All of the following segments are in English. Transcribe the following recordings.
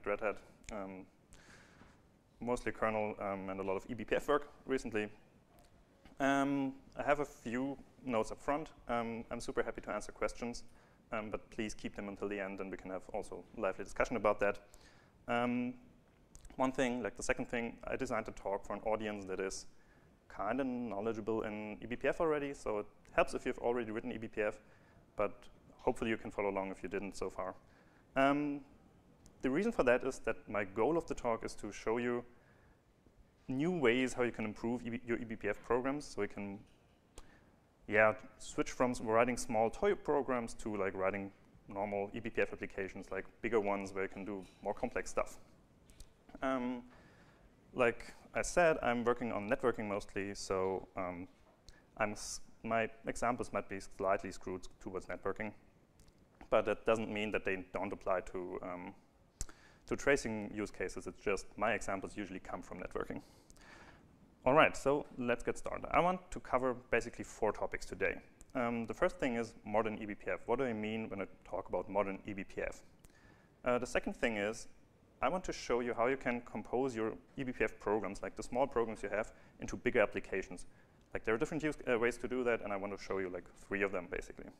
at Red Hat, um, mostly kernel um, and a lot of eBPF work recently. Um, I have a few notes up front. Um, I'm super happy to answer questions, um, but please keep them until the end and we can have also lively discussion about that. One thing, like the second thing, I designed a talk for an audience that is kind of knowledgeable in eBPF already, so it helps if you've already written eBPF, but hopefully you can follow along if you didn't so far. Um, the reason for that is that my goal of the talk is to show you new ways how you can improve EB your eBPF programs, so you can yeah, switch from writing small toy programs to like writing normal eBPF applications, like bigger ones where you can do more complex stuff. Um, like I said, I'm working on networking mostly, so um, my examples might be slightly screwed towards networking, but that doesn't mean that they don't apply to, um, to tracing use cases. It's just my examples usually come from networking. All right, so let's get started. I want to cover basically four topics today. Um, the first thing is modern eBPF. What do I mean when I talk about modern eBPF? Uh, the second thing is I want to show you how you can compose your eBPF programs, like the small programs you have, into bigger applications. Like there are different use, uh, ways to do that, and I want to show you like three of them basically.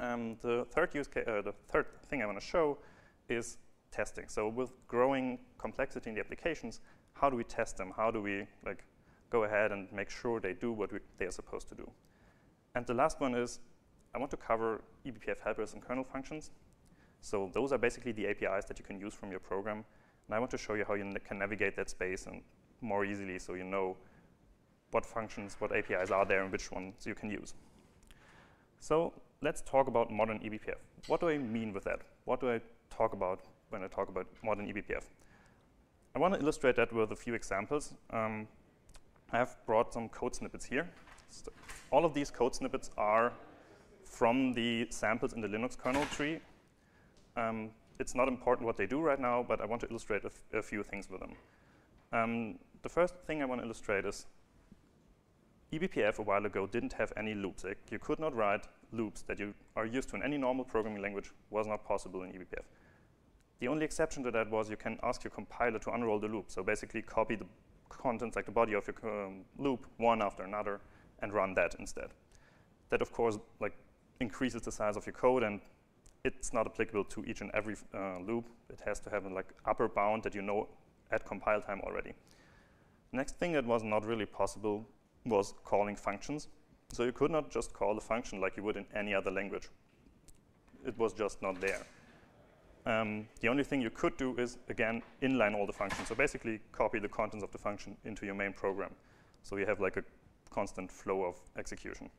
Um, the third use uh, the third thing I want to show is testing. So with growing complexity in the applications, how do we test them? How do we like go ahead and make sure they do what we, they are supposed to do? And the last one is I want to cover eBPF helpers and kernel functions. So those are basically the APIs that you can use from your program. And I want to show you how you can navigate that space and more easily so you know what functions, what APIs are there, and which ones you can use. So let's talk about modern eBPF. What do I mean with that? What do I talk about when I talk about modern eBPF? I want to illustrate that with a few examples. Um, I have brought some code snippets here. All of these code snippets are from the samples in the Linux kernel tree um, it's not important what they do right now, but I want to illustrate a, few things with them. Um, the first thing I want to illustrate is eBPF a while ago didn't have any loops. Like you could not write loops that you are used to in any normal programming language was not possible in eBPF. The only exception to that was you can ask your compiler to unroll the loop. So basically copy the contents, like the body of your um, loop, one after another, and run that instead. That, of course, like increases the size of your code and it's not applicable to each and every uh, loop. It has to have a like upper bound that you know at compile time already. Next thing that was not really possible was calling functions. So you could not just call a function like you would in any other language. It was just not there. Um, the only thing you could do is, again, inline all the functions. So basically copy the contents of the function into your main program. So you have like a constant flow of execution.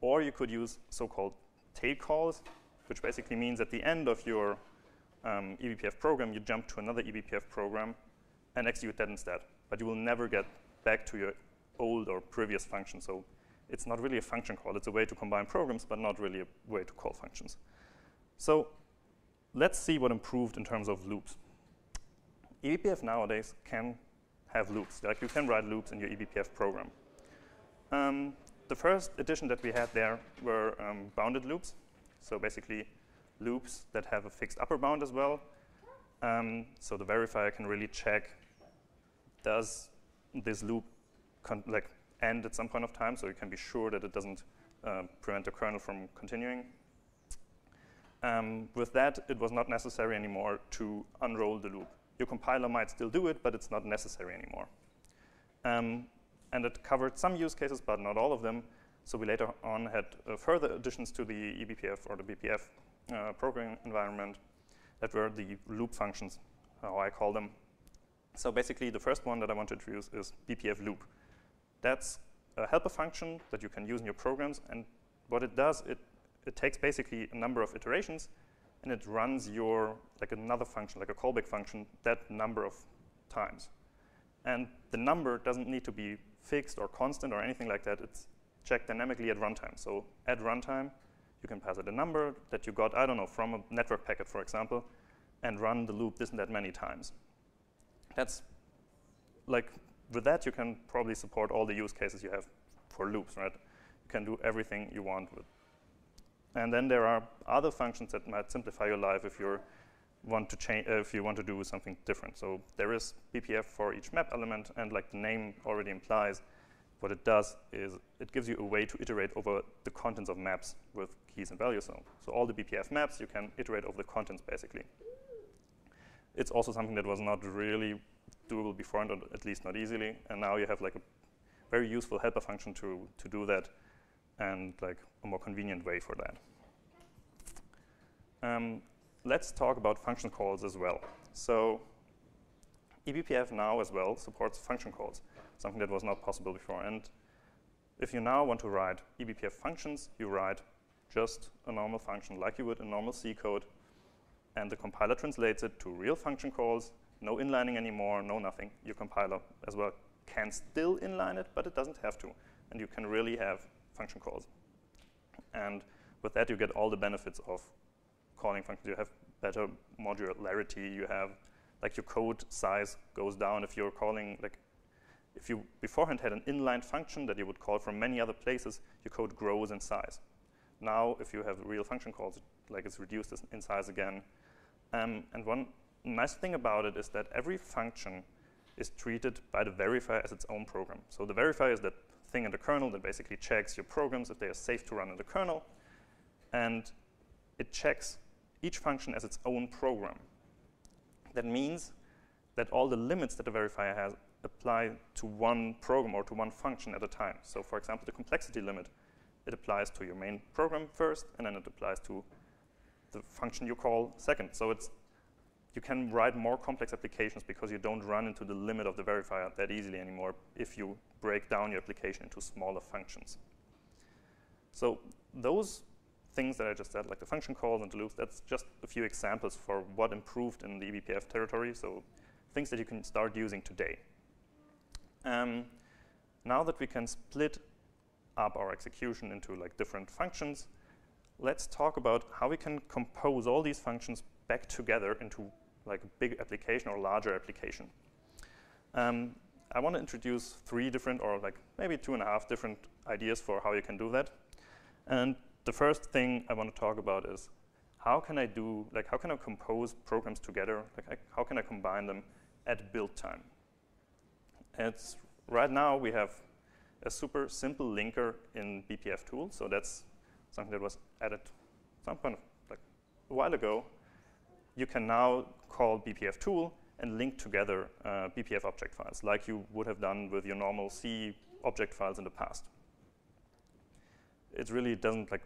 Or you could use so-called tail calls, which basically means at the end of your um, eBPF program, you jump to another eBPF program and execute that instead. But you will never get back to your old or previous function. So it's not really a function call. It's a way to combine programs, but not really a way to call functions. So let's see what improved in terms of loops. eBPF nowadays can have loops. Like you can write loops in your eBPF program. Um, the first addition that we had there were um, bounded loops. So basically loops that have a fixed upper bound as well. Um, so the verifier can really check, does this loop like end at some point of time, so you can be sure that it doesn't uh, prevent the kernel from continuing. Um, with that, it was not necessary anymore to unroll the loop. Your compiler might still do it, but it's not necessary anymore. Um, and it covered some use cases, but not all of them. So we later on had uh, further additions to the eBPF or the BPF uh, programming environment that were the loop functions, how I call them. So basically, the first one that I want to introduce is BPF loop. That's a helper function that you can use in your programs. And what it does, it, it takes basically a number of iterations and it runs your, like another function, like a callback function, that number of times. And the number doesn't need to be fixed or constant or anything like that. It's checked dynamically at runtime. So at runtime, you can pass it a number that you got, I don't know, from a network packet, for example, and run the loop this and that many times. That's like, with that, you can probably support all the use cases you have for loops, right? You can do everything you want with. And then there are other functions that might simplify your life if you're want to change, if you want to do something different. So there is BPF for each map element, and like the name already implies, what it does is it gives you a way to iterate over the contents of maps with keys and values. So, so all the BPF maps, you can iterate over the contents, basically. It's also something that was not really doable before, and at least not easily, and now you have like a very useful helper function to, to do that, and like a more convenient way for that. Um, let's talk about function calls as well. So eBPF now as well supports function calls, something that was not possible before. And if you now want to write eBPF functions, you write just a normal function like you would in normal C code, and the compiler translates it to real function calls, no inlining anymore, no nothing. Your compiler as well can still inline it, but it doesn't have to. And you can really have function calls. And with that, you get all the benefits of calling functions. You have better modularity. You have, like, your code size goes down if you're calling, like, if you beforehand had an inline function that you would call from many other places, your code grows in size. Now, if you have real function calls, like it's reduced in size again. Um, and one nice thing about it is that every function is treated by the verifier as its own program. So the verifier is that thing in the kernel that basically checks your programs if they are safe to run in the kernel. And it checks each function as its own program. That means that all the limits that the verifier has apply to one program or to one function at a time. So for example, the complexity limit, it applies to your main program first, and then it applies to the function you call second. So it's you can write more complex applications because you don't run into the limit of the verifier that easily anymore if you break down your application into smaller functions. So those things that I just said, like the function calls and the loops, that's just a few examples for what improved in the eBPF territory, so things that you can start using today. Um, now that we can split up our execution into like different functions, let's talk about how we can compose all these functions back together into like a big application or larger application. Um, I want to introduce three different or like maybe two and a half different ideas for how you can do that. And the first thing I want to talk about is how can I do, like how can I compose programs together? Like I, how can I combine them at build time? It's right now we have a super simple linker in BPF tool. So that's something that was added some point of, like a while ago. You can now call BPF tool and link together uh, BPF object files like you would have done with your normal C object files in the past. It really doesn't like,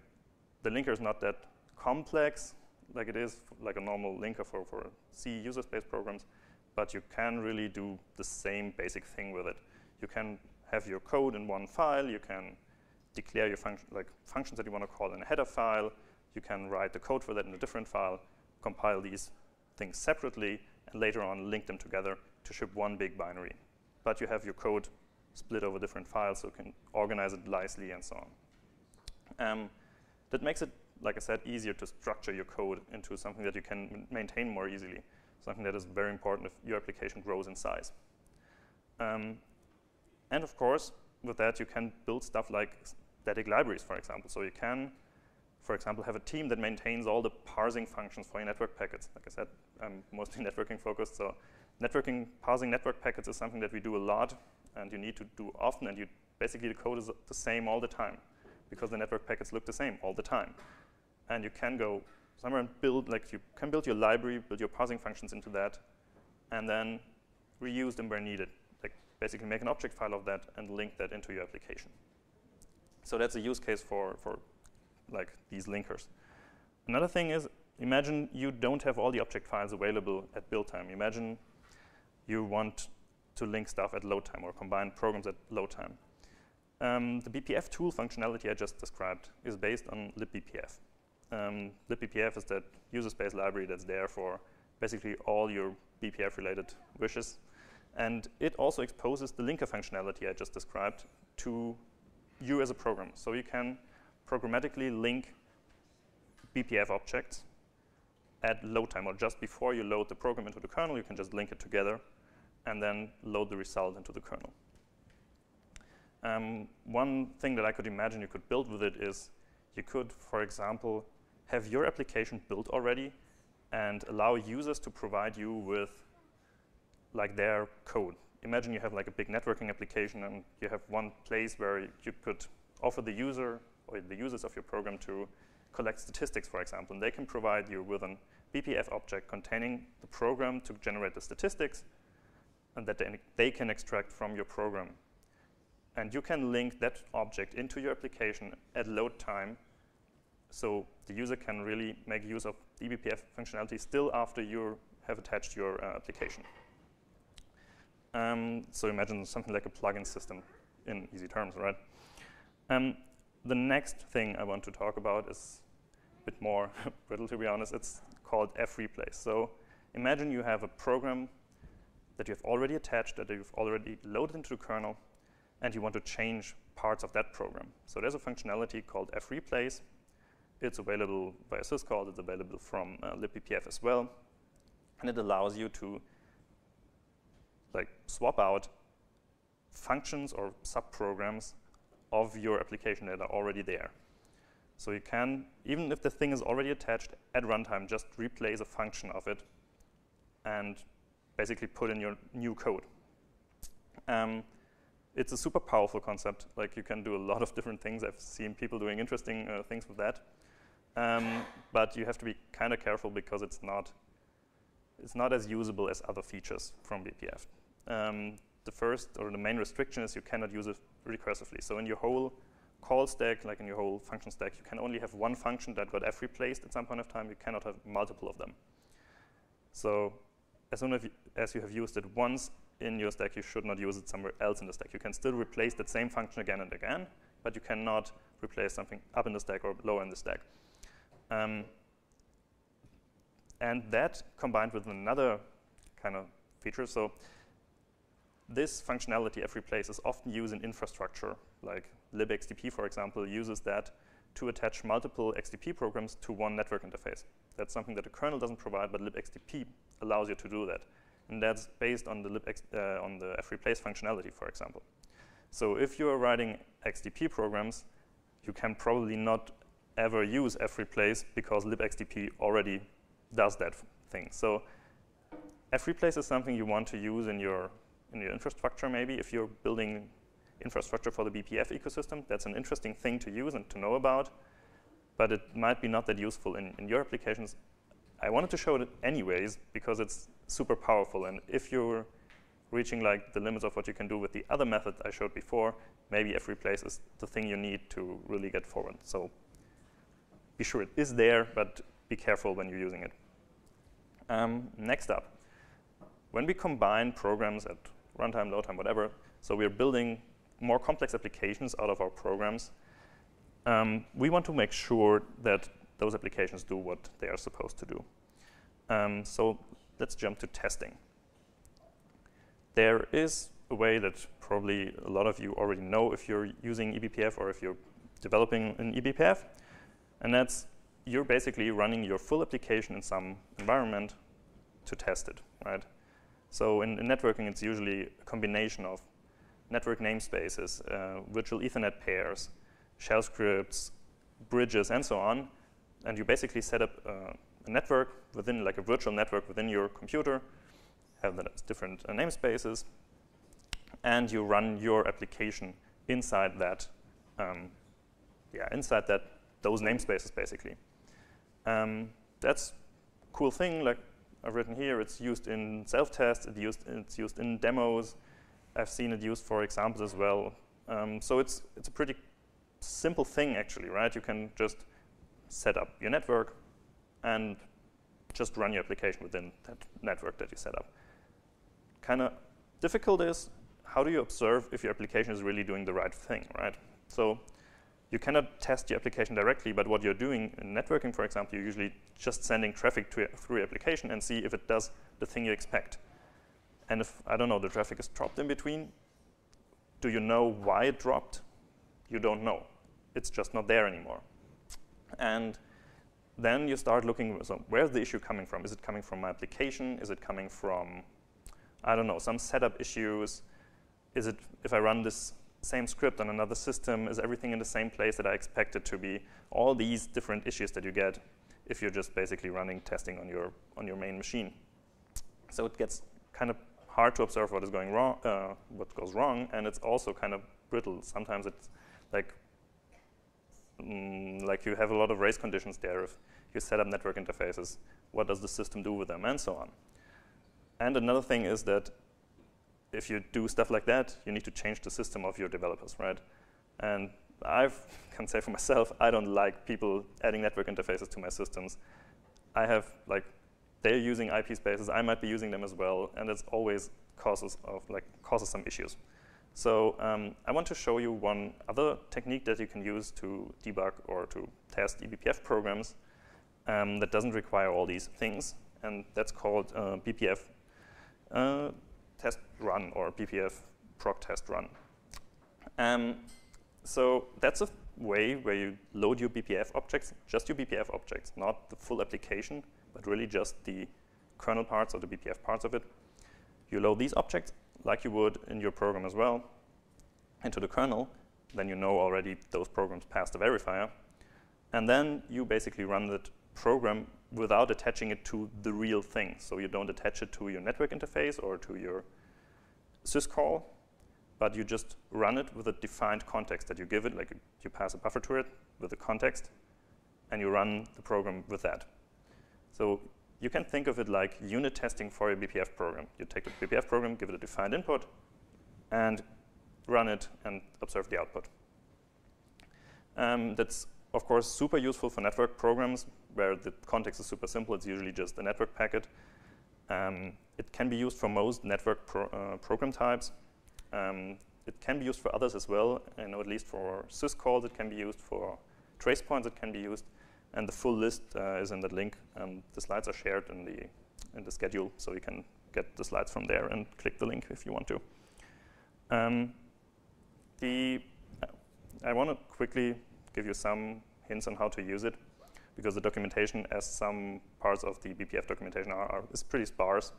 the linker is not that complex like it is like a normal linker for, for C user space programs, but you can really do the same basic thing with it. You can have your code in one file, you can declare your function, like functions that you want to call in a header file, you can write the code for that in a different file, compile these things separately, and later on link them together to ship one big binary. But you have your code split over different files, so you can organize it nicely and so on. Um, that makes it, like I said, easier to structure your code into something that you can maintain more easily, something that is very important if your application grows in size. Um, and of course, with that, you can build stuff like static libraries, for example. So you can for example, have a team that maintains all the parsing functions for your network packets. Like I said, I'm mostly networking focused, so networking, parsing network packets is something that we do a lot, and you need to do often, and you basically the code is the same all the time, because the network packets look the same all the time. And you can go somewhere and build, like you can build your library, build your parsing functions into that, and then reuse them where needed. Like basically make an object file of that and link that into your application. So that's a use case for, for like these linkers. Another thing is, imagine you don't have all the object files available at build time. Imagine you want to link stuff at load time or combine programs at load time. Um, the BPF tool functionality I just described is based on libbpf. Um, libbpf is that user space library that's there for basically all your BPF-related wishes. And it also exposes the linker functionality I just described to you as a program. So you can programmatically link BPF objects at load time, or just before you load the program into the kernel, you can just link it together and then load the result into the kernel. Um, one thing that I could imagine you could build with it is you could, for example, have your application built already and allow users to provide you with like their code. Imagine you have like a big networking application and you have one place where you could offer the user or the users of your program to collect statistics, for example. And they can provide you with an BPF object containing the program to generate the statistics and that they, they can extract from your program. And you can link that object into your application at load time so the user can really make use of eBPF functionality still after you have attached your uh, application. Um, so imagine something like a plugin system in easy terms, right? Um, the next thing I want to talk about is a bit more brittle, to be honest. It's called freplace. So imagine you have a program that you've already attached, that you've already loaded into the kernel, and you want to change parts of that program. So there's a functionality called freplace. It's available via syscall. It's available from uh, libbpf as well. And it allows you to like swap out functions or subprograms of your application that are already there. So you can, even if the thing is already attached at runtime, just replace a function of it and basically put in your new code. Um, it's a super powerful concept. Like you can do a lot of different things. I've seen people doing interesting uh, things with that. Um, but you have to be kind of careful because it's not it's not as usable as other features from BPF. Um, the first or the main restriction is you cannot use it recursively. So in your whole call stack, like in your whole function stack, you can only have one function that got f replaced at some point of time. You cannot have multiple of them. So as soon as you, have used it once in your stack, you should not use it somewhere else in the stack. You can still replace that same function again and again, but you cannot replace something up in the stack or lower in the stack. Um, and that combined with another kind of feature. So this functionality freplace is often used in infrastructure, like libxdp, for example, uses that to attach multiple XDP programs to one network interface. That's something that the kernel doesn't provide, but libxdp allows you to do that. And that's based on the, libx, uh, on the freplace functionality, for example. So if you're writing XDP programs, you can probably not ever use freplace because libxdp already does that thing. So freplace is something you want to use in your in your infrastructure maybe if you're building infrastructure for the BPF ecosystem. That's an interesting thing to use and to know about, but it might be not that useful in, in your applications. I wanted to show it anyways because it's super powerful. And if you're reaching like the limits of what you can do with the other method I showed before, maybe freplace is the thing you need to really get forward. So be sure it is there, but be careful when you're using it. Um, next up, when we combine programs at runtime, load time, whatever, so we're building more complex applications out of our programs, um, we want to make sure that those applications do what they are supposed to do. Um, so let's jump to testing. There is a way that probably a lot of you already know if you're using eBPF or if you're developing an eBPF, and that's you're basically running your full application in some environment to test it, right? So in, in networking, it's usually a combination of network namespaces, uh, virtual Ethernet pairs, shell scripts, bridges, and so on. And you basically set up uh, a network within, like a virtual network within your computer, have the different uh, namespaces, and you run your application inside that, um, yeah, inside that those namespaces basically. Um, that's cool thing. Like I've written here, it's used in self-tests, it's used, it's used in demos, I've seen it used for examples as well. Um, so it's, it's a pretty simple thing, actually, right? You can just set up your network and just run your application within that network that you set up. Kind of difficult is how do you observe if your application is really doing the right thing, right? So you cannot test your application directly, but what you're doing in networking, for example, you're usually just sending traffic to, through your application and see if it does the thing you expect. And if, I don't know, the traffic is dropped in between, do you know why it dropped? You don't know. It's just not there anymore. And then you start looking, so where's the issue coming from? Is it coming from my application? Is it coming from, I don't know, some setup issues? Is it, if I run this same script on another system, is everything in the same place that I expect it to be? All these different issues that you get. if you're just basically running testing on your on your main machine. So it gets kind of hard to observe what is going wrong, uh, what goes wrong, and it's also kind of brittle. Sometimes it's like mm, like you have a lot of race conditions there. If you set up network interfaces, what does the system do with them, and so on. And another thing is that if you do stuff like that, you need to change the system of your developers, right? And I can say for myself, I don't like people adding network interfaces to my systems. I have like they're using IP spaces, I might be using them as well, and it's always causes of like causes some issues. So um, I want to show you one other technique that you can use to debug or to test eBPF programs um, that doesn't require all these things, and that's called uh, BPF uh, test run or BPF prog test run. Um, so that's a way where you load your BPF objects, just your BPF objects, not the full application, but really just the kernel parts or the BPF parts of it. You load these objects like you would in your program as well into the kernel. Then you know already those programs pass the verifier. And then you basically run that program without attaching it to the real thing. So you don't attach it to your network interface or to your syscall, but you just run it with a defined context that you give it, like you pass a buffer to it with a context, and you run the program with that. So you can think of it like unit testing for a BPF program. You take the BPF program, give it a defined input, and run it and observe the output. Um, that's, of course, super useful for network programs where the context is super simple. It's usually just a network packet. Um, it can be used for most network pro uh, program types. Um, it can be used for others as well. I know at least for syscalls it can be used, for trace points it can be used. And the full list uh, is in that link. Um, the slides are shared in the, in the schedule, so you can get the slides from there and click the link if you want to. Um, the, I want to quickly give you some hints on how to use it because the documentation, as some parts of the BPF documentation are, are, is pretty sparse.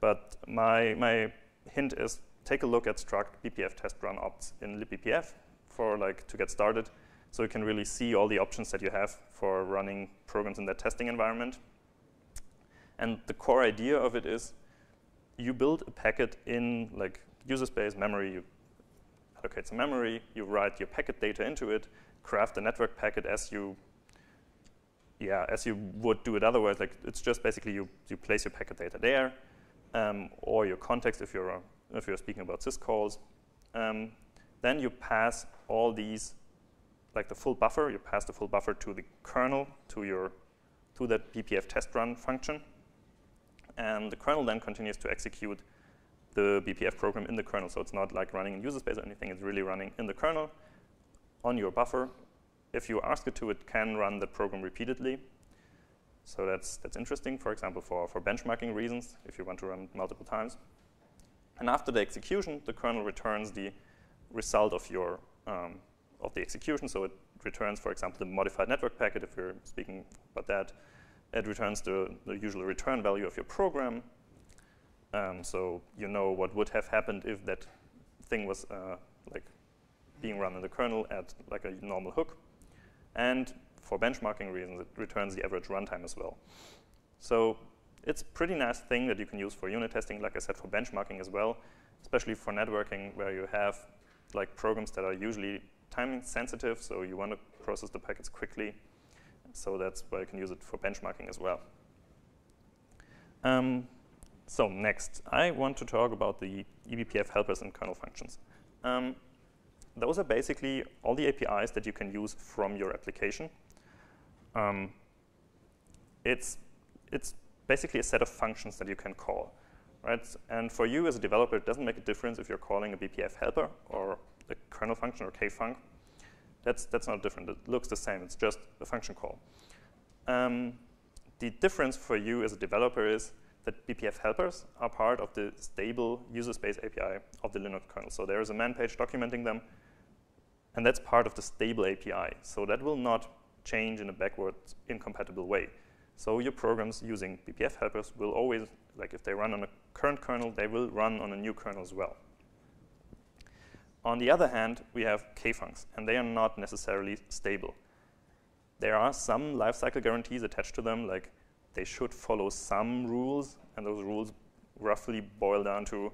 But my, my hint is take a look at struct BPF test run opts in libbpf for like to get started so you can really see all the options that you have for running programs in that testing environment. And the core idea of it is you build a packet in like user space, memory, you allocate some memory, you write your packet data into it, craft a network packet as you yeah, as you would do it otherwise, like it's just basically you, you place your packet data there, um, or your context if you're, if you're speaking about syscalls. Um, then you pass all these, like the full buffer, you pass the full buffer to the kernel, to your, to that BPF test run function. And the kernel then continues to execute the BPF program in the kernel. So it's not like running in user space or anything, it's really running in the kernel on your buffer if you ask it to, it can run the program repeatedly. So that's, that's interesting, for example, for, for benchmarking reasons, if you want to run multiple times. And after the execution, the kernel returns the result of your um, of the execution. So it returns, for example, the modified network packet, if you're speaking about that. It returns the, the usual return value of your program. Um, so you know what would have happened if that thing was uh, like being run in the kernel at like a normal hook. And for benchmarking reasons, it returns the average runtime as well. So it's a pretty nice thing that you can use for unit testing, like I said, for benchmarking as well, especially for networking where you have like programs that are usually time sensitive, so you want to process the packets quickly. So that's why you can use it for benchmarking as well. Um, so next, I want to talk about the eBPF helpers and kernel functions. Um, those are basically all the APIs that you can use from your application. Um, it's, it's basically a set of functions that you can call. Right? And for you as a developer, it doesn't make a difference if you're calling a BPF helper or a kernel function or kfunc. That's, that's not different. It looks the same. It's just a function call. Um, the difference for you as a developer is that BPF helpers are part of the stable user space API of the Linux kernel. So there is a man page documenting them, and that's part of the stable API. So that will not change in a backwards incompatible way. So your programs using BPF helpers will always, like if they run on a current kernel, they will run on a new kernel as well. On the other hand, we have kfuncs, and they are not necessarily stable. there are some lifecycle guarantees attached to them, like they should follow some rules, and those rules roughly boil down to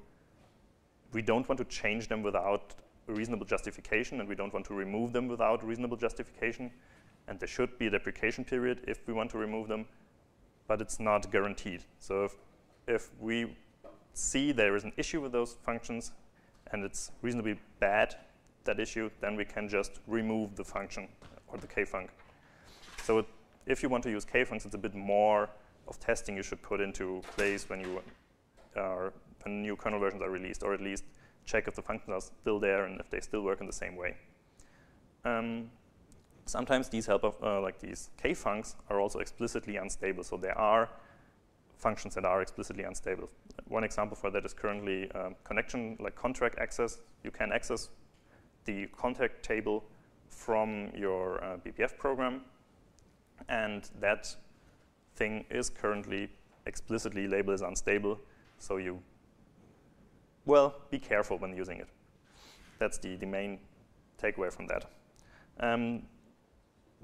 we don't want to change them without a reasonable justification, and we don't want to remove them without reasonable justification. And there should be a deprecation period if we want to remove them, but it's not guaranteed. So if, if we see there is an issue with those functions and it's reasonably bad, that issue, then we can just remove the function or the kfunc. So it, if you want to use kfuncs, it's a bit more of testing you should put into place when you are when new kernel versions are released, or at least check if the functions are still there and if they still work in the same way. Um, sometimes these help uh, like these kfuncs are also explicitly unstable. So there are functions that are explicitly unstable. One example for that is currently um, connection, like conntrack access. You can access the conntrack table from your uh, BPF program, and that thing is currently explicitly labeled as unstable. So you, well, be careful when using it. That's the, the main takeaway from that. Um,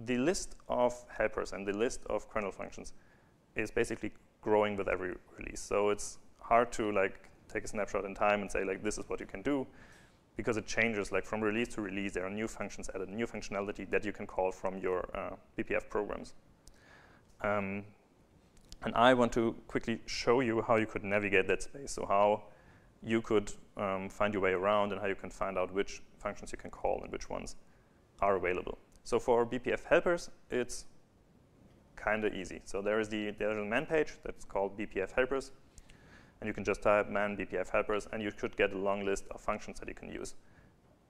the list of helpers and the list of kernel functions is basically growing with every release. So it's hard to like take a snapshot in time and say like this is what you can do because it changes like from release to release. There are new functions added, new functionality that you can call from your uh, BPF programs. Um, and I want to quickly show you how you could navigate that space. So how you could um, find your way around and how you can find out which functions you can call and which ones are available. So for BPF helpers, it's kind of easy. So there is the there's a man page that's called BPF helpers, and you can just type man BPF helpers, and you should get a long list of functions that you can use.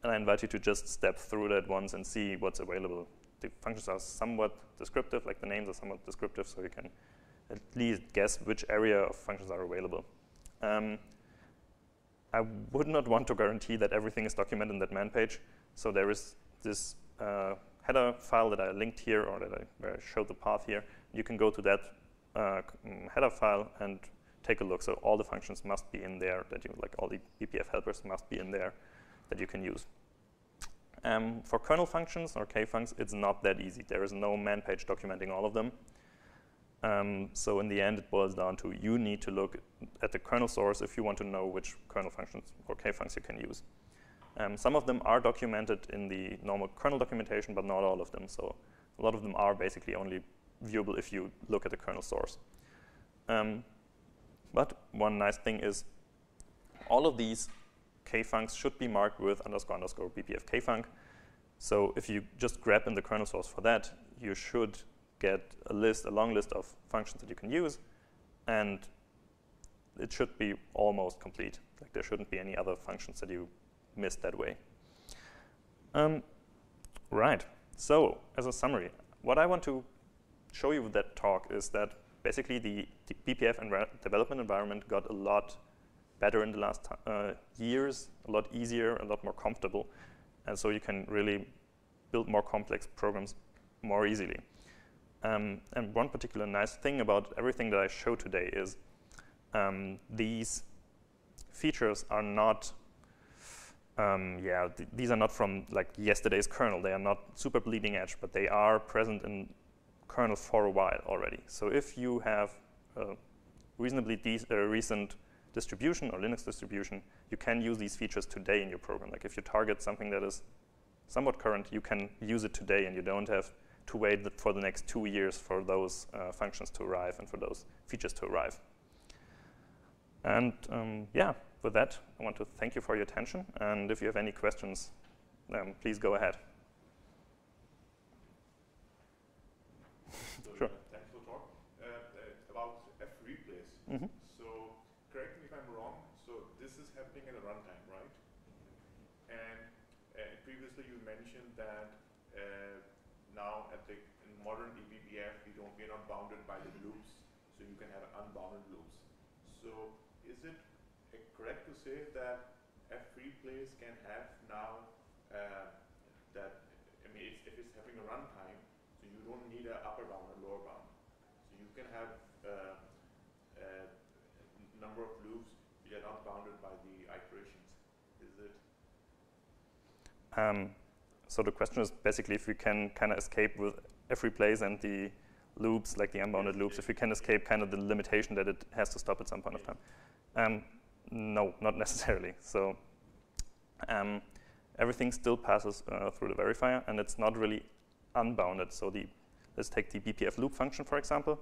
And I invite you to just step through that once and see what's available. The functions are somewhat descriptive, like the names are somewhat descriptive, so you can at least guess which area of functions are available. Um, I would not want to guarantee that everything is documented in that man page. So there is this uh, header file that I linked here or that I, where I showed the path here. You can go to that uh, mm, header file and take a look. So all the functions must be in there that you, like all the BPF helpers must be in there that you can use. Um, for kernel functions or kfuncs, it's not that easy. There is no man page documenting all of them. Um, so in the end, it boils down to you need to look at the kernel source if you want to know which kernel functions or kfuncs you can use. Um, some of them are documented in the normal kernel documentation, but not all of them. So a lot of them are basically only viewable if you look at the kernel source. Um, but one nice thing is all of these kfuncs should be marked with underscore underscore bpf kfunc. So if you just grep in the kernel source for that, you should get a list, a long list of functions that you can use, and it should be almost complete. Like there shouldn't be any other functions that you missed that way. Um, right. So as a summary, what I want to show you with that talk is that basically the, the BPF env development environment got a lot better in the last uh, years, a lot easier, a lot more comfortable. And so you can really build more complex programs more easily. Um, and one particular nice thing about everything that I show today is um, these features are not um, yeah, th these are not from like yesterday's kernel. They are not super bleeding edge, but they are present in kernel for a while already. So if you have a reasonably uh, recent distribution or Linux distribution, you can use these features today in your program. Like if you target something that is somewhat current, you can use it today and you don't have to wait for the next two years for those uh, functions to arrive and for those features to arrive. And um, yeah, with that, I want to thank you for your attention. And if you have any questions, um, please go ahead. Sure. Thanks for the talk. Uh, about F replays. Mm -hmm. So correct me if I'm wrong. So this is happening at a runtime, right? And uh, previously you mentioned that uh, now at the modern eBPF, we don't we're not bounded by the loops, so you can have unbounded loops. So is it correct to say that F replays can have now uh, that, I mean, if it's having a runtime, so you don't need an upper bound and lower bound. So you can have uh, a number of loops which are not bounded by the iterations. Is it? Um, so the question is basically if we can kind of escape with freplace and the loops, like the unbounded loops, if we can escape kind of the limitation that it has to stop at some point of time. Um, no, not necessarily. So um, everything still passes uh, through the verifier, and it's not really unbounded. So the let's take the BPF loop function, for example.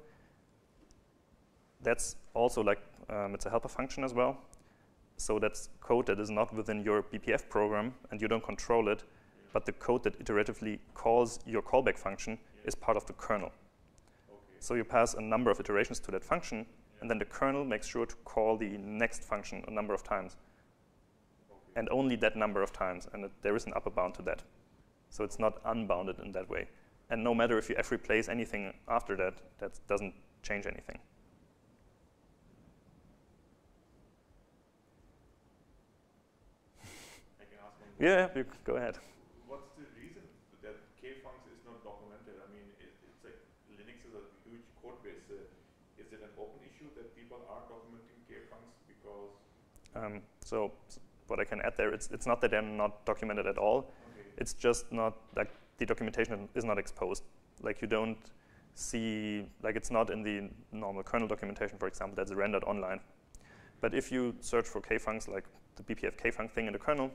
That's also like, um, it's a helper function as well. So that's code that is not within your BPF program, and you don't control it, but the code that iteratively calls your callback function is part of the kernel. Okay. So you pass a number of iterations to that function, and then the kernel makes sure to call the next function a number of times, Okay. and only that number of times, and there is an upper bound to that. So it's not unbounded in that way. And no matter if you f replace anything after that, that doesn't change anything. I can ask one. Yeah, you go ahead. What's the reason that kfuncs is not documented? I mean, it, it's like Linux is a huge code base. Uh, is it an open issue that people are documenting kfuncs because? Um, so what I can add there, it's, it's not that they're not documented at all. Okay. It's just not, like, the documentation is not exposed. Like, you don't see, like, it's not in the normal kernel documentation, for example, that's rendered online. But if you search for kfuncs, like the BPF kfunc thing in the kernel,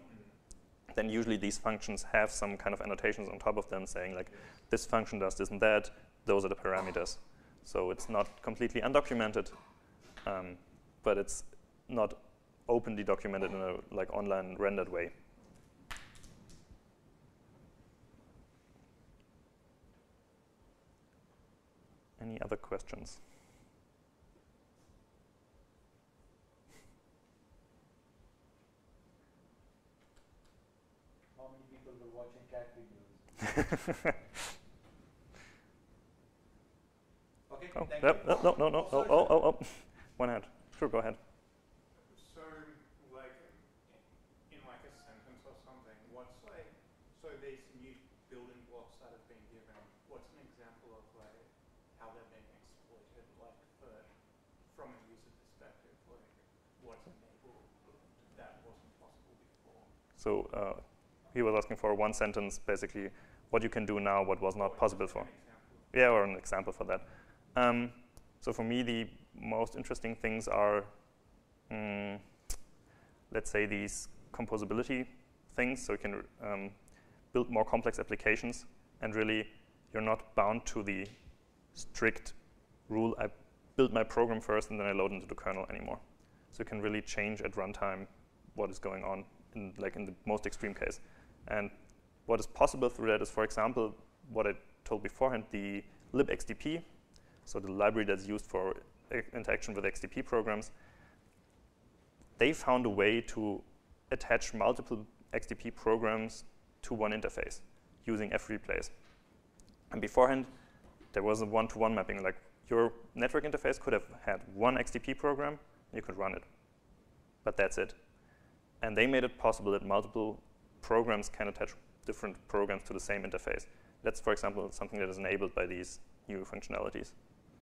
then usually these functions have some kind of annotations on top of them saying, like, this function does this and that, those are the parameters. So it's not completely undocumented, um, but it's not openly documented in a like online rendered way. Any other questions? How many people were watching cat videos? Okay, Oh, thank yep, you. no, no, no, no, oh, oh, oh, oh, one hand. Sure, go ahead. So, like, in like a sentence or something, what's like, so these new building blocks that have been given, what's an example of like how they're being exploited, like for, from a user perspective, like what's enabled that wasn't possible before? So uh, he was asking for one sentence, basically, what you can do now, what was not possible for. Yeah, or an example for that. Um, so for me, the most interesting things are, mm, let's say, these composability things. So you can um, build more complex applications, and really, you're not bound to the strict rule. I build my program first, and then I load into the kernel anymore. So you can really change at runtime what is going on, in, like in the most extreme case. And what is possible through that is, for example, what I told beforehand, the libxdp, so the library that's used for interaction with XDP programs, they found a way to attach multiple XDP programs to one interface using freplace. And beforehand, there was a one-to-one mapping. Like your network interface could have had one XDP program, you could run it, but that's it. And they made it possible that multiple programs can attach different programs to the same interface. That's, for example, something that is enabled by these new functionalities.